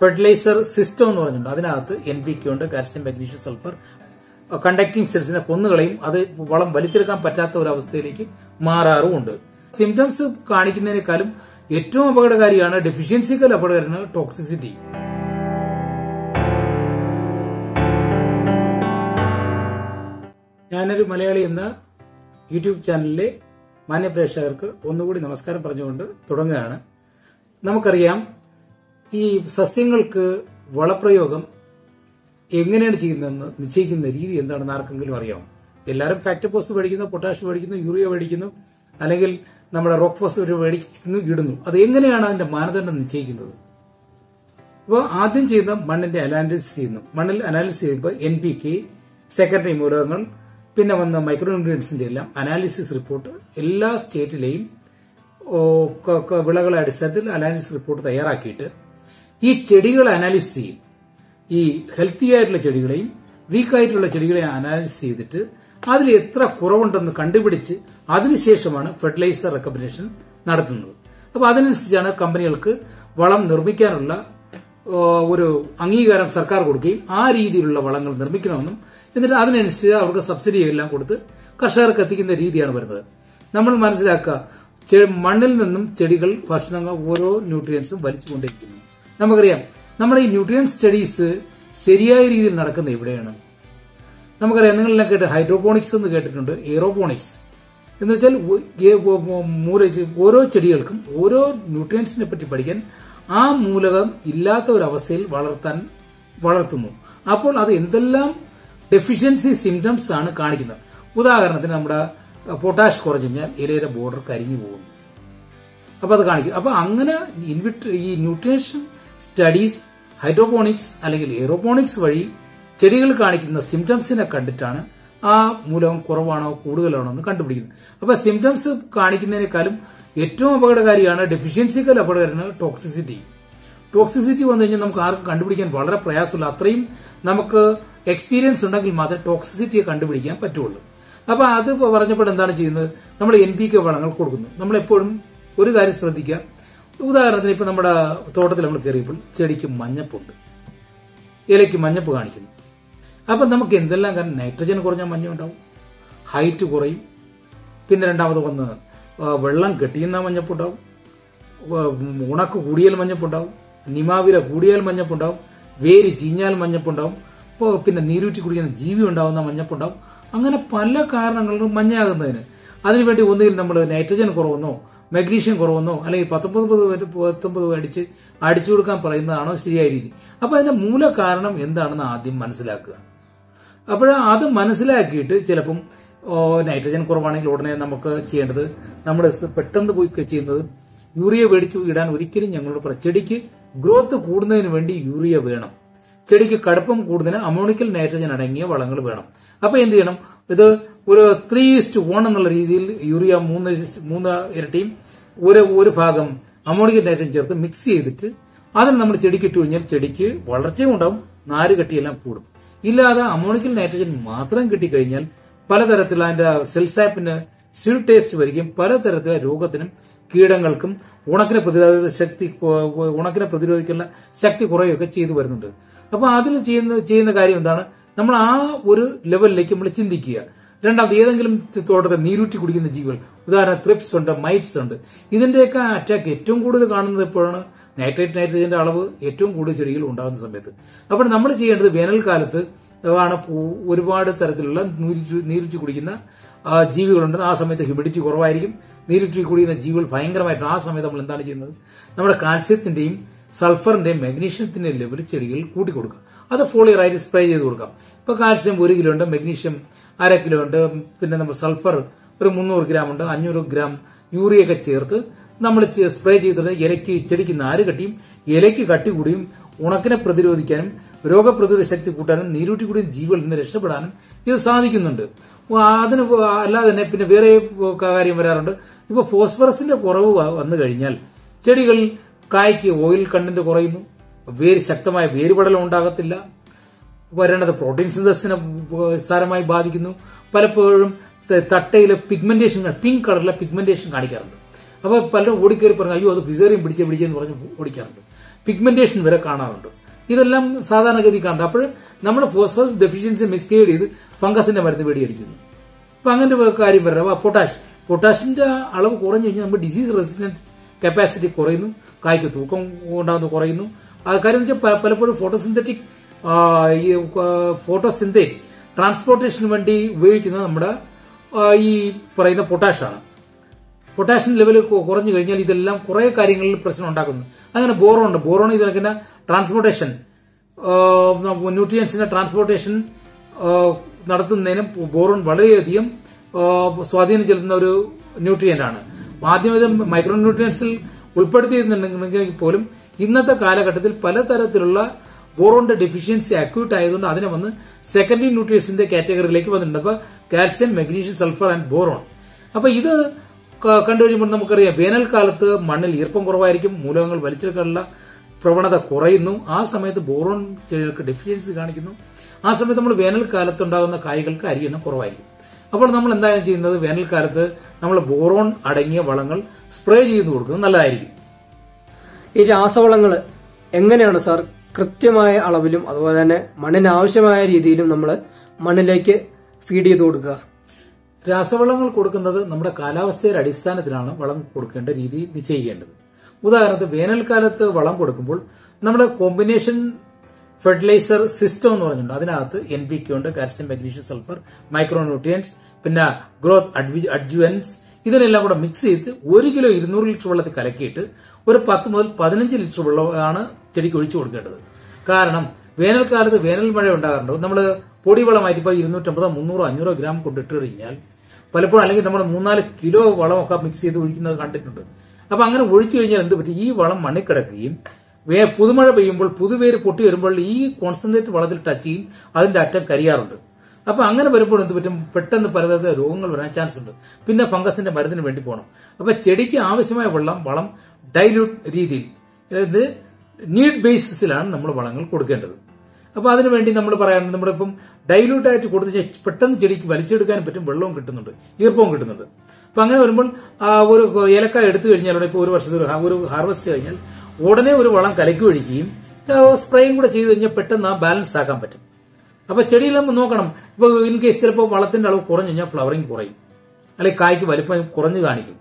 Fertiliser system എന്ന് പറഞ്ഞിട്ടുണ്ട്. അതിനകത്ത് എൻ പി കെ ഉണ്ട് കാൽസ്യം മഗ്നീഷ്യം സൾഫർ കണ്ടക്ടിങ് സെൽസിനെ കൊന്നുകളയും അത് വളം വലിച്ചെടുക്കാൻ പറ്റാത്ത ഒരു അവസ്ഥയിലേക്ക് മാറാറുമുണ്ട്. സിംറ്റംസ് കാണിക്കുന്നതിനേക്കാളും ഏറ്റവും അപകടകാരിയാണ് ഡെഫിഷ്യൻസിക്കൽ അപകടകരമാണ് ടോക്സിസിറ്റി ഞാനൊരു മലയാളി എന്ന യൂട്യൂബ് ചാനലിലെ മാന്യപ്രേക്ഷകർക്ക് ഒന്നുകൂടി നമസ്കാരം പറഞ്ഞുകൊണ്ട് തുടങ്ങുകയാണ്. നമുക്കറിയാം ഈ സസ്യങ്ങൾക്ക് വളപ്രയോഗം എങ്ങനെയാണ് ചെയ്യുന്നതെന്ന് നിശ്ചയിക്കുന്ന രീതി എന്താണെന്ന് ആർക്കെങ്കിലും അറിയാം എല്ലാവരും ഫാക്ടറി പോസ് മേടിക്കുന്നു പൊട്ടാഷ് മേടിക്കുന്നു യൂറിയ മേടിക്കുന്നു അല്ലെങ്കിൽ നമ്മുടെ റോക്ക് ഫോസ് മേടിക്കുന്നു ഇടുന്നു. അത് എങ്ങനെയാണ് അതിന്റെ മാനദണ്ഡം നിശ്ചയിക്കുന്നത്? അപ്പോൾ ആദ്യം ചെയ്യുന്ന മണ്ണിന്റെ അനാലിസിസ് ചെയ്യുന്നു. മണ്ണിൽ അനാലിസിസ് ചെയ്യുമ്പോൾ എൻ പി കെ സെക്കൻഡറി മൂലകങ്ങൾ പിന്നെ വന്ന മൈക്രോ ന്യൂട്രിയൻസിന്റെ എല്ലാം അനാലിസിസ് റിപ്പോർട്ട് എല്ലാ സ്റ്റേറ്റിലെയും വിളകളെ അടിസ്ഥാനത്തിൽ അനാലിസിസ് റിപ്പോർട്ട് തയ്യാറാക്കിയിട്ട് ഈ ചെടികളെ അനാലിസിസ് ചെയ്യും. ഈ ഹെൽത്തി ആയിട്ടുള്ള ചെടികളെയും വീക്കായിട്ടുള്ള ചെടികളെയും അനാലിസിസ് ചെയ്തിട്ട് അതിൽ എത്ര കുറവുണ്ടെന്ന് കണ്ടുപിടിച്ച് അതിനുശേഷമാണ് ഫെർട്ടിലൈസർ റെക്കമെൻഡേഷൻ നടത്തുന്നത്. അപ്പൊ അതിനനുസരിച്ചാണ് കമ്പനികൾക്ക് വളം നിർമ്മിക്കാനുള്ള ഒരു അംഗീകാരം സർക്കാർ കൊടുക്കുകയും ആ രീതിയിലുള്ള വളങ്ങൾ നിർമ്മിക്കണമെന്നും എന്നിട്ട് അതിനനുസരിച്ച് അവർക്ക് സബ്സിഡി എല്ലാം കൊടുത്ത് കർഷകർക്ക് എത്തിക്കുന്ന രീതിയാണ് വരുന്നത്. നമ്മൾ മനസ്സിലാക്കുക മണ്ണിൽ നിന്നും ചെടികൾ ഭക്ഷണങ്ങൾ ഓരോ ന്യൂട്രിയൻസും വലിച്ചുകൊണ്ടിരിക്കുന്നു. നമുക്കറിയാം നമ്മുടെ ഈ ന്യൂട്രിയൻ സ്റ്റഡീസ് ശരിയായ രീതിയിൽ നടക്കുന്ന എവിടെയാണ്? നമുക്കറിയാം നിങ്ങളെല്ലാം കേട്ട് ഹൈഡ്രോപോണിക്സ് എന്ന് കേട്ടിട്ടുണ്ട് എയറോപോണിക്സ് എന്ന് വെച്ചാൽ മൂല ഓരോ ചെടികൾക്കും ഓരോ ന്യൂട്രിയൻസിനെ പറ്റി പഠിക്കാൻ ആ മൂലകം ഇല്ലാത്ത ഒരു അവസ്ഥയിൽ വളർത്താൻ വളർത്തുന്നു. അപ്പോൾ അത് എന്തെല്ലാം ഡെഫിഷ്യൻസി സിംറ്റംസ് ആണ് കാണിക്കുന്നത്. ഉദാഹരണത്തിന് നമ്മുടെ പൊട്ടാഷ് കുറഞ്ഞു കഴിഞ്ഞാൽ ഇലയുടെ ബോർഡർ കരിഞ്ഞു പോകുന്നു. അപ്പൊ അത് കാണിക്കും. അപ്പൊ അങ്ങനെ ഇൻവിറ്റ് ഈ ന്യൂട്രീഷൻ സ്റ്റഡീസ് ഹൈഡ്രോപോണിക്സ് അല്ലെങ്കിൽ എയറോപോണിക്സ് വഴി ചെടികൾ കാണിക്കുന്ന സിംറ്റംസിനെ കണ്ടിട്ടാണ് ആ മൂലകം കുറവാണോ കൂടുതലാണോ എന്ന് കണ്ടുപിടിക്കുന്നത്. അപ്പൊ സിംറ്റംസ് കാണിക്കുന്നതിനേക്കാളും ഏറ്റവും അപകടകാരിയാണ് ഡെഫിഷ്യൻസിക്കൽ അപകടകാരിയാണ് ടോക്സിസിറ്റി ടോക്സിസിറ്റി വന്നു കഴിഞ്ഞാൽ നമുക്ക് ആർക്കും കണ്ടുപിടിക്കാൻ വളരെ പ്രയാസമില്ല അത്രയും നമുക്ക് എക്സ്പീരിയൻസ് ഉണ്ടെങ്കിൽ മാത്രമേ ടോക്സിസിറ്റിയെ കണ്ടുപിടിക്കാൻ പറ്റുള്ളൂ. അപ്പൊ അത് പറഞ്ഞപ്പോൾ എന്താണ് ചെയ്യുന്നത്? നമ്മൾ എൻ പി കെ വളങ്ങൾ കൊടുക്കുന്നു. നമ്മൾ എപ്പോഴും ഒരു കാര്യം ശ്രദ്ധിക്കുക. ഉദാഹരണത്തിന് ഇപ്പൊ നമ്മുടെ തോട്ടത്തിൽ നമ്മൾ കയറിയപ്പോൾ ചെടിക്ക് മഞ്ഞപ്പുണ്ട്. ഇലയ്ക്ക് മഞ്ഞപ്പ് കാണിക്കുന്നു. അപ്പൊ നമുക്ക് എന്തെല്ലാം കാരണം? നൈട്രജൻ കുറഞ്ഞ മഞ്ഞ ഉണ്ടാവും. ഹൈറ്റ് കുറയും. പിന്നെ രണ്ടാമത് വന്ന് വെള്ളം കെട്ടിയുന്ന മഞ്ഞപ്പുണ്ടാവും. ഉണക്ക് കൂടിയാൽ മഞ്ഞപ്പുണ്ടാവും. നിമാവില കൂടിയാൽ മഞ്ഞപ്പുണ്ടാവും. വേര് ചീഞ്ഞാൽ മഞ്ഞപ്പുണ്ടാവും. ഇപ്പോൾ പിന്നെ നീരൂറ്റി കുടിക്കുന്ന ജീവി ഉണ്ടാവുന്ന മഞ്ഞപ്പുണ്ടാവും. അങ്ങനെ പല കാരണങ്ങളും മഞ്ഞയാകുന്നതിന്. അതിനുവേണ്ടി ഒന്നുകിൽ നമ്മൾ നൈട്രജൻ കുറവെന്നോ മഗ്നീഷ്യം കുറവെന്നോ അല്ലെങ്കിൽ പത്തൊമ്പത് പത്തൊമ്പത് അടിച്ച് അടിച്ചു കൊടുക്കാൻ പറയുന്നതാണോ ശരിയായ രീതി? അപ്പൊ അതിന്റെ മൂല കാരണം എന്താണെന്ന് ആദ്യം മനസ്സിലാക്കുക. അപ്പോൾ അത് മനസ്സിലാക്കിയിട്ട് ചിലപ്പം നൈട്രജൻ കുറവാണെങ്കിൽ ഉടനെ നമുക്ക് ചെയ്യേണ്ടത് നമ്മൾ പെട്ടെന്ന് പോയി ചെയ്യുന്നത് യൂറിയ മേടിച്ചു ഇടാൻ ഒരിക്കലും ഞങ്ങളോട് ചെടിക്ക് ഗ്രോത്ത് കൂടുന്നതിന് വേണ്ടി യൂറിയ വേണം. ചെടിക്ക് കടുപ്പം കൂടുന്നതിന് അമോണിക്കൽ നൈട്രജൻ അടങ്ങിയ വളങ്ങൾ വേണം. അപ്പൊ എന്ത് ചെയ്യണം? ഇത് ഒരു ത്രീ ഇസ്റ്റ് വൺ എന്നുള്ള രീതിയിൽ യൂറിയ മൂന്ന് മൂന്ന് ഇരട്ടിയും ഒരു ഒരു ഭാഗം അമോണിയ നൈട്രജൻ ചേർത്ത് മിക്സ് ചെയ്തിട്ട് അതിന് നമ്മൾ ചെടിക്ക് ഇട്ട് കഴിഞ്ഞാൽ ചെടിക്ക് വളർച്ചയും ഉണ്ടാവും നാര് കെട്ടിയെല്ലാം കൂടും. ഇല്ലാതെ അമോണിക്കൽ നൈട്രജൻ മാത്രം കിട്ടിക്കഴിഞ്ഞാൽ പലതരത്തിലുള്ള അതിന്റെ സെൽസാപ്പിന് സ്വീറ്റ് ടേസ്റ്റ് വരികയും പലതരത്തിലുള്ള രോഗത്തിനും കീടങ്ങൾക്കും ഉണക്കിനെ പ്രതിരോധ ശക്തി ഉണക്കിനെ പ്രതിരോധിക്കാനുള്ള ശക്തി കുറയുകയൊക്കെ ചെയ്തു വരുന്നുണ്ട്. അപ്പൊ അതിൽ ചെയ്യുന്ന ചെയ്യുന്ന കാര്യം എന്താണ്? നമ്മൾ ആ ഒരു ലെവലിലേക്ക് നമ്മൾ ചിന്തിക്കുക. രണ്ടാമത് ഏതെങ്കിലും തോട്ടത്തെ നീരൂറ്റി കുടിക്കുന്ന ജീവികൾ. ഉദാഹരണം ത്രിപ്സ് ഉണ്ട് മൈറ്റ്സ് ഉണ്ട്. ഇതിന്റെയൊക്കെ അറ്റാക്ക് ഏറ്റവും കൂടുതൽ കാണുന്നത് എപ്പോഴാണ്? നൈട്രേറ്റ് നൈട്രജന്റെ അളവ് ഏറ്റവും കൂടുതൽ ചെടികൾ ഉണ്ടാകുന്ന സമയത്ത്. അപ്പോൾ നമ്മൾ ചെയ്യേണ്ടത് വേനൽക്കാലത്ത് ആണ് ഒരുപാട് തരത്തിലുള്ള നീരുറ്റി കുടിക്കുന്ന ജീവികളുണ്ട് ആ സമയത്ത് ഹ്യൂമിഡിറ്റി കുറവായിരിക്കും. നീരുറ്റി കുടിക്കുന്ന ജീവികൾ ഭയങ്കരമായിട്ട് ആ സമയത്ത് നമ്മൾ എന്താണ് ചെയ്യുന്നത്? നമ്മുടെ കാൽസ്യത്തിന്റെയും സൾഫറിന്റെയും മഗ്നീഷ്യത്തിന്റെയും ലെവൽ ചെടികൾ കൂട്ടി കൊടുക്കുക അത് ഫോളിയറായിട്ട് സ്പ്രേ ചെയ്ത് കൊടുക്കാം. ഇപ്പൊ കാൽസ്യം ഒരു കിലോ ഉണ്ട് മഗ്നീഷ്യം അര കിലോ ഉണ്ട് പിന്നെ നമ്മൾ സൾഫർ ഒരു മുന്നൂറ് ഗ്രാം ഉണ്ട് അഞ്ഞൂറ് ഗ്രാം യൂറിയ ഒക്കെ ചേർത്ത് നമ്മൾ സ്പ്രേ ചെയ്തിട്ട് ഇലയ്ക്ക് ചെടിക്ക് നാര് കട്ടിയും ഇലയ്ക്ക് കട്ടി കൂടിയും ഉണക്കിനെ പ്രതിരോധിക്കാനും രോഗപ്രതിരോധ ശക്തി കൂട്ടാനും നീരൂറ്റി കൂടിയും ജീവികളിൽ നിന്ന് രക്ഷപ്പെടാനും ഇത് സാധിക്കുന്നുണ്ട്. അതിന് അല്ലാതെ തന്നെ പിന്നെ വേറെ കാര്യം വരാറുണ്ട്. ഇപ്പൊ ഫോസ്ഫറസിന്റെ കുറവ് വന്നു കഴിഞ്ഞാൽ ചെടികളിൽ കായ്ക്ക് ഓയിൽ കണ്ടന്റ് കുറയുന്നു. വേര് ശക്തമായ വേരുപടലം ഉണ്ടാകത്തില്ല. വരേണ്ടത് പ്രോട്ടീൻ സിന്തസിനെ സാരമായി ബാധിക്കുന്നു. പലപ്പോഴും തട്ടയിലെ പിഗ്മെന്റേഷൻ പിങ്ക് കളറിലെ പിഗ്മെന്റേഷൻ കാണിക്കാറുണ്ട്. അപ്പൊ പലരും ഓടിക്കയറി പറഞ്ഞു അയ്യോ അത് ഫിസേറിയം പിടിച്ച പിടിച്ചെന്ന് പറഞ്ഞ് ഓടിക്കാറുണ്ട്. പിഗ്മെന്റേഷൻ വരെ കാണാറുണ്ട്. ഇതെല്ലാം സാധാരണഗതി കാണുന്നത് അപ്പോൾ നമ്മൾ ഫോസ്ഫറസ് ഡെഫിഷ്യൻസി മിസ്ഗൈഡ് ചെയ്ത് ഫംഗസിന്റെ മരുന്ന് വേടിയടിക്കുന്നു. അപ്പൊ അങ്ങനെ കാര്യം വരണം അപ്പൊ പൊട്ടാഷ് പൊട്ടാഷിന്റെ അളവ് കുറഞ്ഞു കഴിഞ്ഞാൽ നമ്മുടെ ഡിസീസ് റെസിസ്റ്റൻസ് കപ്പാസിറ്റി കുറയുന്നു. കായ്ക്ക് തൂക്കം ഉണ്ടാകുന്നു കുറയുന്നു. കാര്യം വെച്ചാൽ പലപ്പോഴും ഫോട്ടോസിന്തറ്റിക് ഈ ഫോട്ടോസിന്തേറ്റ് ട്രാൻസ്പോർട്ടേഷന് വേണ്ടി ഉപയോഗിക്കുന്നത് നമ്മുടെ ഈ പറയുന്ന പൊട്ടാഷാണ് പൊട്ടാഷ്യം ലെവൽ കുറഞ്ഞു കഴിഞ്ഞാൽ ഇതെല്ലാം കുറെ കാര്യങ്ങളിൽ പ്രശ്നം ഉണ്ടാക്കുന്നു. അങ്ങനെ ബോറോൺ ഉണ്ട്. ബോറോൺ ഇതിനൊക്കെ ട്രാൻസ്പോർട്ടേഷൻ ന്യൂട്രിയൻസിന്റെ ട്രാൻസ്പോർട്ടേഷൻ നടത്തുന്നതിനും ബോറോൺ വളരെയധികം സ്വാധീനം ചെലുത്തുന്ന ഒരു ന്യൂട്രിയന്റ് ആണ്. ആദ്യം ഇത് മൈക്രോ ന്യൂട്രിയൻസിൽ ഉൾപ്പെടുത്തിയിരുന്നുണ്ടെങ്കിൽ പോലും ഇന്നത്തെ കാലഘട്ടത്തിൽ പലതരത്തിലുള്ള ബോറോണിന്റെ ഡെഫിഷ്യൻസി അക്യൂട്ട് ആയതുകൊണ്ട് അതിനെ വന്ന് സെക്കൻഡറി ന്യൂട്രിയൻസിന്റെ കാറ്റഗറിയിലേക്ക് വന്നിട്ടുണ്ട്. അപ്പൊ calcium magnesium sulphur and boron അപ്പൊ ഇത് കണ്ടുകഴിയുമ്പോൾ കണ്ടു കഴിയുമ്പോൾ നമുക്കറിയാം വേനൽക്കാലത്ത് മണ്ണിൽ ഈർപ്പം കുറവായിരിക്കും മൂലകങ്ങൾ വലിച്ചെടുക്കാനുള്ള പ്രവണത കുറയുന്നു. ആ സമയത്ത് ബോറോൺ ചെടികൾക്ക് ഡെഫിഷ്യൻസി കാണിക്കുന്നു. ആ സമയത്ത് നമ്മൾ വേനൽക്കാലത്ത് ഉണ്ടാകുന്ന കായ്കൾക്ക് അരിയെണ്ണം കുറവായിരിക്കും. അപ്പോൾ നമ്മൾ എന്താണ് ചെയ്യുന്നത്? വേനൽക്കാലത്ത് നമ്മൾ ബോറോൺ അടങ്ങിയ വളങ്ങൾ സ്പ്രേ ചെയ്ത് കൊടുക്കുന്നത് നല്ലതായിരിക്കും. ഈ രാസവളങ്ങൾ എങ്ങനെയാണ് സാർ കൃത്യമായ അളവിലും അതുപോലെ തന്നെ മണ്ണിന് ആവശ്യമായ രീതിയിലും നമ്മൾ മണ്ണിലേക്ക് ഫീഡ് ചെയ്ത് കൊടുക്കുക? രാസവളങ്ങൾ കൊടുക്കുന്നത് നമ്മുടെ കാലാവസ്ഥയുടെ അടിസ്ഥാനത്തിലാണ് വളം കൊടുക്കേണ്ട രീതി നിശ്ചയിക്കേണ്ടത്. ഉദാഹരണത്തിന് വേനൽക്കാലത്ത് വളം കൊടുക്കുമ്പോൾ നമ്മുടെ കോമ്പിനേഷൻ ഫെർട്ടിലൈസർ സിസ്റ്റം എന്ന് പറഞ്ഞിട്ടുണ്ട്. അതിനകത്ത് എൻ പി കെ ഉണ്ട് കാൽസ്യം മാഗ്നീഷ്യം സൾഫർ മൈക്രോന്യൂട്രിയൻസ് പിന്നെ ഗ്രോത്ത് അഡ്ജുവൻസ് ഇതിനെല്ലാം കൂടെ മിക്സ് ചെയ്ത് ഒരു കിലോ ഇരുന്നൂറ് ലിറ്റർ വെള്ളത്തിൽ കലക്കിയിട്ട് ഒരു പത്ത് മുതൽ പതിനഞ്ച് ലിറ്റർ വെള്ളമാണ് ചെടിക്ക് ഒഴിച്ചു കൊടുക്കേണ്ടത്. കാരണം വേനൽക്കാലത്ത് വേനൽ മഴ ഉണ്ടാകാറുണ്ട്. നമ്മൾ പൊടിവളമായിട്ട് ഇപ്പോൾ ഇരുന്നൂറ്റമ്പതോ മുന്നൂറോ അഞ്ഞൂറോ ഗ്രാം കൊണ്ടിട്ട് കഴിഞ്ഞാൽ പലപ്പോഴും അല്ലെങ്കിൽ നമ്മൾ മൂന്നാൽ കിലോ വളമൊക്കെ മിക്സ് ചെയ്ത് ഒഴിക്കുന്നത് കണ്ടിട്ടുണ്ട്. അപ്പൊ അങ്ങനെ ഒഴിച്ചു കഴിഞ്ഞാൽ എന്ത് പറ്റും? ഈ വളം മണ്ണിൽ കിടക്കുകയും പുതുമഴ പെയ്യുമ്പോൾ പുതുവേര് പൊട്ടി വരുമ്പോൾ ഈ കോൺസെൻട്രേറ്റ് വളത്തിൽ ടച്ച് ചെയ്യും അതിന്റെ അറ്റം കരിയാറുണ്ട്. അപ്പൊ അങ്ങനെ വരുമ്പോൾ എന്ത് പറ്റും? പെട്ടെന്ന് പലതരം രോഗങ്ങൾ വരാൻ ചാൻസ് ഉണ്ട്. പിന്നെ ഫംഗസിന്റെ മരുന്നിന് വേണ്ടി പോകണം അപ്പൊ ചെടിക്ക് ആവശ്യമായ വെള്ളം വളം ഡൈല്യൂട്ട് രീതിയിൽ അതായത് നീഡ് ബേസിസിലാണ് നമ്മൾ വളങ്ങൾ കൊടുക്കേണ്ടത്. അപ്പൊ അതിനുവേണ്ടി നമ്മൾ പറയാറുണ്ട് നമ്മളിപ്പം ഡൈലൂട്ട് ആയിട്ട് കൊടുത്ത് പെട്ടെന്ന് ചെടിക്ക് വലിച്ചെടുക്കാൻ പറ്റും വെള്ളവും കിട്ടുന്നുണ്ട് ഈർപ്പവും കിട്ടുന്നുണ്ട്. അപ്പൊ അങ്ങനെ വരുമ്പോൾ ഒരു ഏലക്കായ എടുത്തു കഴിഞ്ഞാൽ അവിടെ ഇപ്പോൾ ഒരു വർഷത്തിൽ ഒരു ഹാർവെസ്റ്റ് കഴിഞ്ഞാൽ ഉടനെ ഒരു വളം കലക്കി ഒഴിക്കുകയും സ്പ്രേയും കൂടെ ചെയ്തു കഴിഞ്ഞാൽ പെട്ടെന്ന് ആ ബാലൻസ് ആക്കാൻ പറ്റും. അപ്പൊ ചെടിയിൽ നമ്മൾ നോക്കണം. ഇപ്പൊ ഇൻ കേസ് ചിലപ്പോൾ വളത്തിന്റെ അളവ് കുറഞ്ഞു കഴിഞ്ഞാൽ ഫ്ലവറിങ് കുറയും. അല്ലെങ്കിൽ കായ്ക്ക് വലിപ്പം കുറഞ്ഞു കാണിക്കും.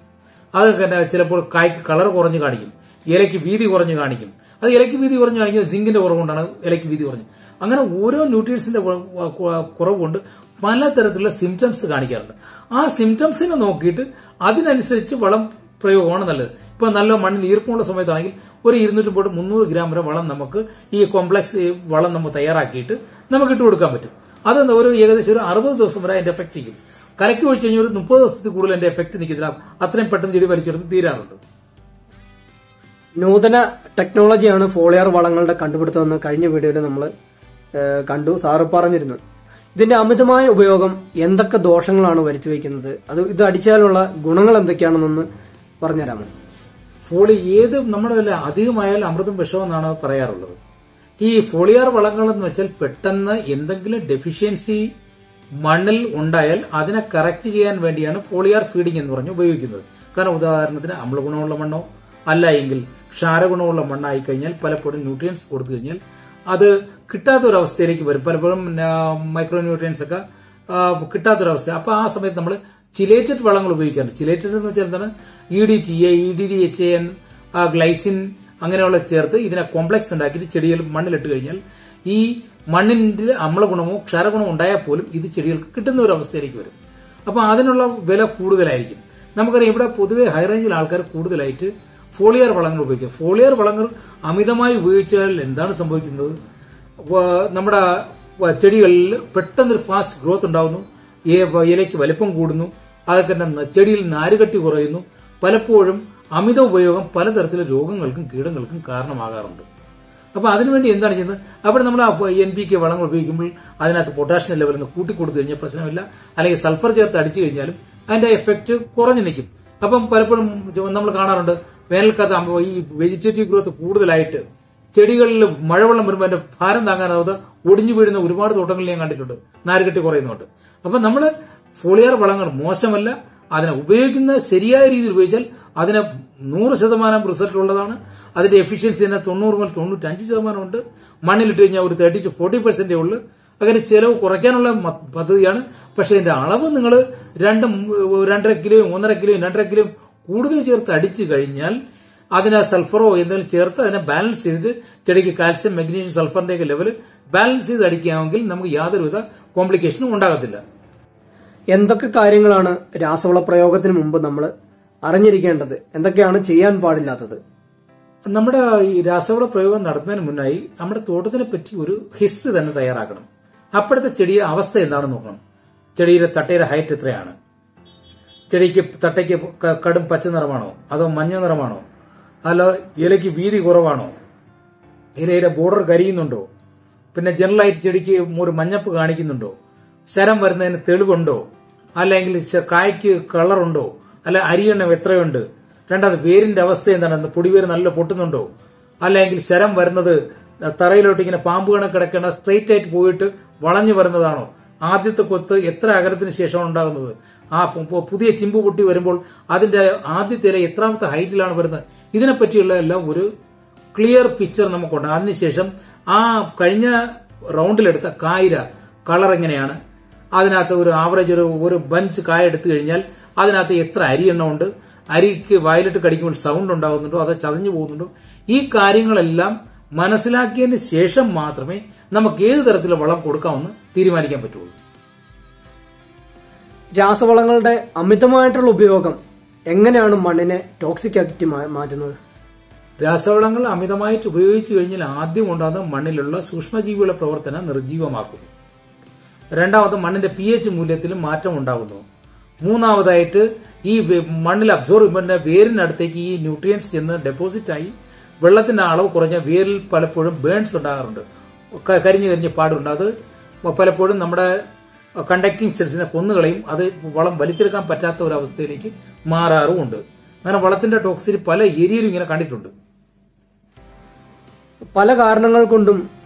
അത് ചിലപ്പോൾ കായ്ക്ക് കളർ കുറഞ്ഞു കാണിക്കും. ഇലയ്ക്ക് വീതി കുറഞ്ഞു കാണിക്കും. അത് ഇലയ്ക്ക് വീതി കുറഞ്ഞു കാണിക്കുന്നത് സിങ്കിന്റെ കുറവുകൊണ്ടാണ് ഇലയ്ക്ക് വീതി കുറഞ്ഞു. അങ്ങനെ ഓരോ ന്യൂട്രിയൻസിന്റെ കുറവ് കൊണ്ട് പലതരത്തിലുള്ള സിംറ്റംസ് കാണിക്കാറുണ്ട്. ആ സിംറ്റംസിനെ നോക്കിയിട്ട് അതിനനുസരിച്ച് വളം പ്രയോഗമാണ് നല്ലത്. ഇപ്പൊ നല്ല മണ്ണിൽ ഈർപ്പമുള്ള സമയത്താണെങ്കിൽ ഒരു ഇരുന്നൂറ്റി പോയിട്ട് മുന്നൂറ് ഗ്രാം വരെ വളം നമുക്ക് ഈ കോംപ്ലക്സ് വളം നമ്മൾ തയ്യാറാക്കിയിട്ട് നമുക്ക് ഇട്ട് കൊടുക്കാൻ പറ്റും. അത് ഒരു ഏകദേശം ഒരു അറുപത് ദിവസം വരെ അതിന്റെ എഫക്ട് ചെയ്യും. കലക്കി ഒഴിച്ച് കഴിഞ്ഞാൽ ഒരു മുപ്പത് ദിവസത്തിൽ കൂടുതൽ അതിന്റെ എഫക്ട് നിൽക്കില്ല അത്രയും പെട്ടെന്ന് ചെടി വലിച്ചെടുത്ത് തീരാറുണ്ട്. നൂതന ടെക്നോളജിയാണ് ഫോളിയർ വളങ്ങളുടെ കണ്ടുപിടുത്തമെന്ന് കഴിഞ്ഞ വീഡിയോയിൽ നമ്മൾ കണ്ടു. സാറ് പറഞ്ഞിരുന്നു. ഇതിന്റെ അമിതമായ ഉപയോഗം എന്തൊക്കെ ദോഷങ്ങളാണ് വരുത്തി വയ്ക്കുന്നത് അത് ഇത് അടിച്ചാലുള്ള ഗുണങ്ങൾ എന്തൊക്കെയാണെന്നൊന്ന് പറഞ്ഞുതരാമോ? ഫോളി ഏത് നമ്മുടെ അല്ല അധികമായാൽ അമൃതം വിഷമെന്നാണ് പറയാറുള്ളത്. ഈ ഫോളിയാർ വളങ്ങൾ എന്ന് വെച്ചാൽ പെട്ടെന്ന് എന്തെങ്കിലും ഡെഫിഷ്യൻസി മണ്ണിൽ ഉണ്ടായാൽ അതിനെ കറക്റ്റ് ചെയ്യാൻ വേണ്ടിയാണ് ഫോളിയാർ ഫീഡിംഗ് എന്ന് പറഞ്ഞ് ഉപയോഗിക്കുന്നത്. കാരണം ഉദാഹരണത്തിന് അമ്ലഗുണമുള്ള മണ്ണോ അല്ല എങ്കിൽ ക്ഷാരഗുണമുള്ള മണ്ണായി കഴിഞ്ഞാൽ പലപ്പോഴും ന്യൂട്രിയൻസ് കൊടുത്തു കഴിഞ്ഞാൽ അത് കിട്ടാത്ത ഒരു അവസ്ഥയിലേക്ക് വരും. പലപ്പോഴും മൈക്രോ ന്യൂട്രിയൻസ് ഒക്കെ കിട്ടാത്തൊരവസ്ഥ. അപ്പൊ ആ സമയത്ത് നമ്മൾ ചിലേറ്റഡ് വളങ്ങൾ ഉപയോഗിക്കാറുണ്ട്. ചിലേറ്റഡ് എന്ന് വെച്ചാൽ എന്താണ്? E D T A E D D H and glycine അങ്ങനെയുള്ള ചേർത്ത് ഇതിനെ കോംപ്ലക്സ് ഉണ്ടാക്കിയിട്ട് ചെടികൾ മണ്ണിലിട്ട് കഴിഞ്ഞാൽ ഈ മണ്ണിന്റെ അമ്ലഗുണമോ ക്ഷാരഗുണമോ ഉണ്ടായാൽ പോലും ഇത് ചെടികൾക്ക് കിട്ടുന്ന ഒരു അവസ്ഥയിലേക്ക് വരും. അപ്പൊ അതിനുള്ള വില കൂടുതലായിരിക്കും. നമുക്കറിയാം ഇവിടെ പൊതുവെ ഹൈറേഞ്ചിൽ ആൾക്കാർ കൂടുതലായിട്ട് ഫോളിയർ വളങ്ങൾ ഉപയോഗിക്കും ഫോളിയർ വളങ്ങൾ അമിതമായി ഉപയോഗിച്ചാൽ എന്താണ് സംഭവിക്കുന്നത്? നമ്മുടെ ചെടികളിൽ പെട്ടെന്നൊരു ഫാസ്റ്റ് ഗ്രോത്ത് ഉണ്ടാവുന്നു. വ- ഇലയ്ക്ക് വലിപ്പം കൂടുന്നു. അതൊക്കെ തന്നെ ചെടിയിൽ നാരുകട്ടി കുറയുന്നു. പലപ്പോഴും അമിത ഉപയോഗം പലതരത്തിലെ രോഗങ്ങൾക്കും കീടങ്ങൾക്കും കാരണമാകാറുണ്ട്. അപ്പൊ അതിനുവേണ്ടി എന്താണ് ചെയ്യുന്നത്? അവിടെ നമ്മൾ എൻ പി കെ വളങ്ങൾ ഉപയോഗിക്കുമ്പോൾ അതിനകത്ത് പൊട്ടാഷ്യം ലെവൽ ഒന്ന് കൂട്ടിക്കൊടുത്തു കഴിഞ്ഞാൽ പ്രശ്നമില്ല. അല്ലെങ്കിൽ സൾഫർ ചേർത്ത് അടിച്ചു കഴിഞ്ഞാലും അതിന്റെ എഫക്റ്റ് കുറഞ്ഞു നിൽക്കും. അപ്പം പലപ്പോഴും നമ്മൾ കാണാറുണ്ട് വേനൽക്കാലത്ത് ഈ വെജിറ്റേറ്റീവ് ഗ്രോത്ത് കൂടുതലായിട്ട് ചെടികളിൽ മഴവെള്ളം വരുമ്പോൾ അതിന്റെ ഭാരം താങ്ങാനാവാതെ ഒടിഞ്ഞു വീഴുന്ന ഒരുപാട് തോട്ടങ്ങളിൽ ഞാൻ കണ്ടിട്ടുണ്ട്. നാരുകെട്ടി കുറയുന്നുണ്ട് അപ്പൊ നമ്മൾ ഫോളിയർ വളങ്ങൾ മോശമല്ല അതിനെ ഉപയോഗിക്കുന്ന ശരിയായ രീതിയിൽ ഉപയോഗിച്ചാൽ അതിന് നൂറ് ശതമാനം റിസൾട്ട് ഉള്ളതാണ്. അതിന്റെ എഫിഷ്യൻസി തന്നെ തൊണ്ണൂറ് മുതൽ തൊണ്ണൂറ്റഞ്ച് ശതമാനം ഉണ്ട്. മണ്ണിലിട്ട് കഴിഞ്ഞാൽ ഒരു തേർട്ടി ടു ഫോർട്ടി പെർസെന്റേ ഉള്ളൂ. അങ്ങനെ ചെലവ് കുറയ്ക്കാനുള്ള പദ്ധതിയാണ്. പക്ഷെ ഇതിന്റെ അളവ് നിങ്ങൾ രണ്ട് രണ്ടര കിലോയും ഒന്നര കിലോയും രണ്ടര കിലോയും കൂടുതൽ ചേർത്ത് അടിച്ചു കഴിഞ്ഞാൽ അതിനെ സൾഫറോ എന്തെങ്കിലും ചേർത്ത് അതിനെ ബാലൻസ് ചെയ്തിട്ട് ചെടിക്ക് കാൽസ്യം മഗ്നീഷ്യം സൾഫറിന്റെ ലെവൽ ബാലൻസ് ചെയ്ത് അടിക്കുകയാണെങ്കിൽ നമുക്ക് യാതൊരുവിധ കോംപ്ലിക്കേഷനും ഉണ്ടാകത്തില്ല. എന്തൊക്കെ കാര്യങ്ങളാണ് രാസവള പ്രയോഗത്തിന് മുമ്പ് നമ്മൾ അറിഞ്ഞിരിക്കേണ്ടത്? എന്തൊക്കെയാണ് ചെയ്യാൻ പാടില്ലാത്തത്? നമ്മുടെ ഈ രാസവള പ്രയോഗം നടത്തുന്നതിന് മുന്നായി നമ്മുടെ തോട്ടത്തിനെ പറ്റി ഒരു ഹിസ്റ്ററി തന്നെ തയ്യാറാക്കണം. അപ്പോഴത്തെ ചെടിയുടെ അവസ്ഥ എന്താണെന്ന് നോക്കണം. ചെടിയുടെ തട്ടയുടെ ഹൈറ്റ് എത്രയാണ്? ചെടിക്ക് തട്ടയ്ക്ക് കടും പച്ച നിറമാണോ? അതോ മഞ്ഞ നിറമാണോ? അല്ല ഇലയ്ക്ക് വീതി കുറവാണോ? ഇലയിലെ ബോർഡർ കരിയുന്നുണ്ടോ? പിന്നെ ജനറലായിട്ട് ചെടിക്ക് ഒരു മഞ്ഞപ്പ് കാണിക്കുന്നുണ്ടോ? ശരം വരുന്നതിന് തെളിവുണ്ടോ? അല്ലെങ്കിൽ കായ്ക്ക് കളറുണ്ടോ? അല്ല അരിയെണ്ണം എത്രയുണ്ട്? രണ്ടാമത് വേരിന്റെ അവസ്ഥ എന്താണ്? പൊടിവേര് നല്ല പൊട്ടുന്നുണ്ടോ? അല്ലെങ്കിൽ ശരം വരുന്നത് തറയിലോട്ട് ഇങ്ങനെ പാമ്പ് കണക്ക് കിടക്കേണ്ട സ്ട്രെയിറ്റ് ആയിട്ട് പോയിട്ട് വളഞ്ഞു വരുന്നതാണോ? ആദ്യത്തെ കൊത്ത് എത്ര അകലത്തിന് ശേഷമാണ് ഉണ്ടാകുന്നത്? ആ പുതിയ ചിമ്പ് പൊട്ടി വരുമ്പോൾ അതിന്റെ ആദ്യത്തെ ഇല എത്രാമത്തെ ഹൈറ്റിലാണ് വരുന്നത്? ഇതിനെപ്പറ്റിയുള്ള എല്ലാം ഒരു ക്ലിയർ പിക്ചർ നമുക്കുണ്ട്. അതിനുശേഷം ആ കഴിഞ്ഞ റൗണ്ടിലെടുത്ത കായിര കളർ എങ്ങനെയാണ്? അതിനകത്ത് ഒരു ആവറേജ് ഒരു ഒരു ബഞ്ച് കായ എടുത്തു കഴിഞ്ഞാൽ അതിനകത്ത് എത്ര അരി എണ്ണമുണ്ട് അരിക്ക് വയലിട്ട് കടിക്കുമ്പോൾ സൗണ്ട് ഉണ്ടാകുന്നുണ്ടോ അത് ചതഞ്ഞു പോകുന്നുണ്ടോ ഈ കാര്യങ്ങളെല്ലാം മനസ്സിലാക്കിയതിന് ശേഷം മാത്രമേ നമുക്ക് ഏത് തരത്തിലുള്ള വളം കൊടുക്കാമെന്ന് തീരുമാനിക്കാൻ പറ്റുള്ളൂ. രാസവളങ്ങളുടെ അമിതമായിട്ടുള്ള ഉപയോഗം എങ്ങനെയാണ് മണ്ണിനെ ടോക്സിക് ആക്കി മാറ്റുന്നത്? രാസവളങ്ങൾ അമിതമായിട്ട് ഉപയോഗിച്ചു കഴിഞ്ഞാൽ ആദ്യം ഉണ്ടാകുന്ന മണ്ണിലുള്ള സൂക്ഷ്മജീവികളുടെ പ്രവർത്തനം നിർജീവമാക്കുന്നു രണ്ടാമത് മണ്ണിന്റെ പി എച്ച് മൂല്യത്തിലും മാറ്റം ഉണ്ടാകുന്നു. മൂന്നാമതായിട്ട് ഈ മണ്ണിൽ അബ്സോർബ് പിന്നെ വേരിനടുത്തേക്ക് ഈ ന്യൂട്രിയൻസ് ചെന്ന് ഡെപ്പോസിറ്റ് ആയി വെള്ളത്തിന്റെ അളവ് കുറഞ്ഞ വേരിൽ പലപ്പോഴും ബേൺസ് ഉണ്ടാകാറുണ്ട്. കരിഞ്ഞു കരിഞ്ഞ് പാടുണ്ട്. അത് പലപ്പോഴും നമ്മുടെ കണ്ടക്ടിങ് സെൽസിനെ കൊന്നുകളയും. അത് വളം വലിച്ചെടുക്കാൻ പറ്റാത്ത ഒരു അവസ്ഥയിലേക്ക് മാറാറുമുണ്ട്. അങ്ങനെ വളത്തിന്റെ ടോക്സിൽ പല ഏരിയയിലും ഇങ്ങനെ കണ്ടിട്ടുണ്ട്. പല കാരണങ്ങൾ കൊണ്ടും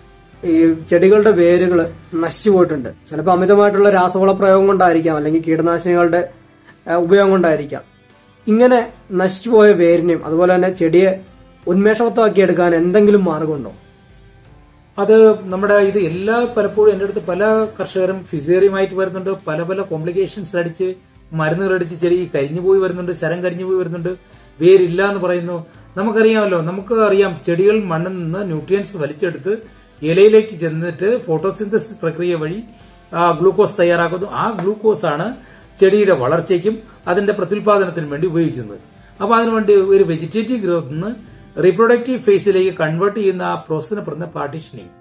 ഈ ചെടികളുടെ വേരുകൾ നശിച്ചു പോയിട്ടുണ്ട്. ചിലപ്പോൾ അമിതമായിട്ടുള്ള രാസവള പ്രയോഗം കൊണ്ടായിരിക്കാം അല്ലെങ്കിൽ കീടനാശിനികളുടെ ഉപയോഗം കൊണ്ടായിരിക്കാം. ഇങ്ങനെ നശിച്ചുപോയ വേരിനെയും അതുപോലെ തന്നെ ചെടിയെ ഉന്മേഷവത്വമാക്കി എടുക്കാൻ എന്തെങ്കിലും മാർഗമുണ്ടോ? അത് നമ്മുടെ ഇത് എല്ലാ പലപ്പോഴും എന്റെ അടുത്ത് പല കർഷകരും ഫിസേറിയുമായിട്ട് വരുന്നുണ്ട്. പല പല കോംപ്ലിക്കേഷൻസ് അടിച്ച് മരുന്നുകൾ അടിച്ച് ചെടി കരിഞ്ഞുപോയി വരുന്നുണ്ട് ശരം കരിഞ്ഞുപോയി വരുന്നുണ്ട്. വേരില്ല എന്ന് പറയുന്നു. നമുക്കറിയാമല്ലോ നമുക്ക് അറിയാം ചെടികൾ മണ്ണിൽ നിന്ന് ന്യൂട്രിയൻസ് വലിച്ചെടുത്ത് ഇലയിലേക്ക് ചെന്നിട്ട് ഫോട്ടോസിന്തസിസ് പ്രക്രിയ വഴി ഗ്ലൂക്കോസ് തയ്യാറാക്കുന്നു. ആ ഗ്ലൂക്കോസ് ആണ് ചെടിയുടെ വളർച്ചയ്ക്കും അതിന്റെ പ്രത്യുൽപാദനത്തിനും വേണ്ടി ഉപയോഗിക്കുന്നത്. അപ്പൊ അതിനുവേണ്ടി ഒരു വെജിറ്റേറ്റീവ് ഗ്രോത്ത് നിന്ന് റീപ്രൊഡക്റ്റീവ് ഫേസിലേക്ക് കൺവേർട്ട് ചെയ്യുന്ന ആ പ്രോസസ്സിനെ പറയുന്ന പാർട്ടീഷനിങ്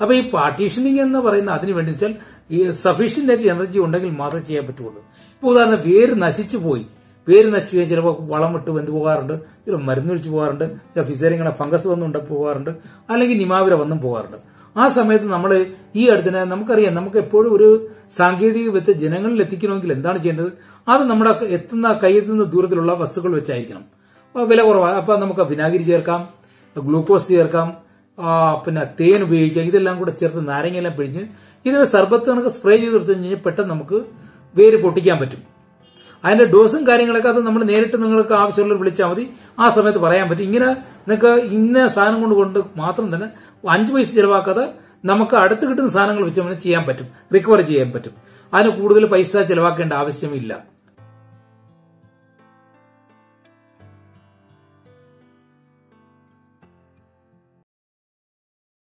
അപ്പോൾ ഈ പാർട്ടീഷനിങ് എന്ന് പറയുന്ന അതിന് വേണ്ടി വെച്ചാൽ ഈ സഫീഷ്യന്റ് ആയിട്ട് എനർജി ഉണ്ടെങ്കിൽ മാത്രമേ ചെയ്യാൻ പറ്റുള്ളൂ. ഇപ്പൊ ഉദാഹരണം വേര് നശിച്ചു പോയി. വേര് നശിച്ചു കഴിഞ്ഞാൽ ചിലപ്പോൾ വളം ഇട്ട് വെന്ത് പോകാറുണ്ട് ചില മരുന്നൊഴിച്ച് പോകാറുണ്ട് ചില ഫിസേറിങ്ങനെ ഫംഗസ് വന്നുകൊണ്ട് പോകാറുണ്ട് അല്ലെങ്കിൽ നിമാവിര വന്നും പോകാറുണ്ട്. ആ സമയത്ത് നമ്മൾ ഈ അടുത്തിന് നമുക്കറിയാം നമുക്ക് എപ്പോഴും ഒരു സാങ്കേതിക വിദ്യ ജനങ്ങളിൽ എത്തിക്കണമെങ്കിൽ എന്താണ് ചെയ്യേണ്ടത്? അത് നമ്മുടെ എത്തുന്ന കയ്യെത്തുന്ന ദൂരത്തിലുള്ള വസ്തുക്കൾ വെച്ചായിരിക്കണം. വില കുറവാണ് അപ്പൊ നമുക്ക് വിനാഗിരി ചേർക്കാം ഗ്ലൂക്കോസ് ചേർക്കാം പിന്നെ തേൻ ഉപയോഗിക്കാം ഇതെല്ലാം കൂടെ ചേർത്ത് നാരങ്ങയെല്ലാം പിഴിഞ്ഞ് ഇതിന് സർബത്ത് കണക്ക് സ്പ്രേ ചെയ്ത് കൊടുത്തു കഴിഞ്ഞാൽ പെട്ടെന്ന് നമുക്ക് വേര് പൊട്ടിക്കാൻ പറ്റും. അതിന്റെ ഡോസും കാര്യങ്ങളൊക്കെ അത് നമ്മൾ നേരിട്ട് നിങ്ങൾക്ക് ആവശ്യമുള്ളവർ വിളിച്ചാൽ മതി. ആ സമയത്ത് പറയാൻ പറ്റും. ഇങ്ങനെ നിങ്ങൾക്ക് ഇന്ന സാധനം കൊണ്ട് കൊണ്ട് മാത്രം തന്നെ അഞ്ച് പൈസ ചിലവാക്കാതെ നമുക്ക് അടുത്ത് കിട്ടുന്ന സാധനങ്ങൾ വെച്ച് ചെയ്യാൻ പറ്റും. റിക്കവർ ചെയ്യാൻ പറ്റും. അതിന് കൂടുതൽ പൈസ ചിലവാക്കേണ്ട ആവശ്യമില്ല.